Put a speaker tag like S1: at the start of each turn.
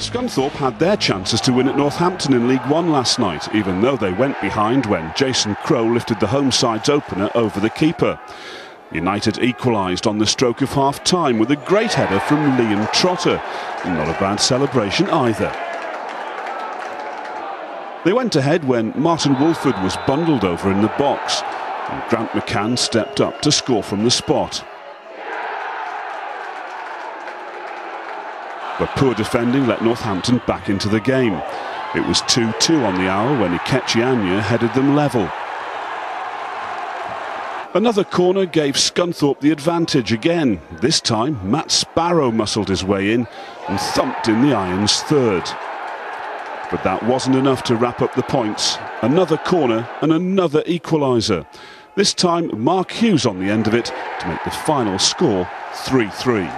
S1: Scunthorpe had their chances to win at Northampton in League One last night, even though they went behind when Jason Crowe lifted the home side's opener over the keeper. United equalised on the stroke of half time with a great header from Liam Trotter. Not a bad celebration either. They went ahead when Martyn Woolford was bundled over in the box, and Grant McCann stepped up to score from the spot. But poor defending let Northampton back into the game. It was 2-2 on the hour when Ikechi Anya headed them level. Another corner gave Scunthorpe the advantage again. This time, Matt Sparrow muscled his way in and thumped in the Irons' third. But that wasn't enough to wrap up the points. Another corner and another equaliser. This time, Mark Hughes on the end of it to make the final score 3 3.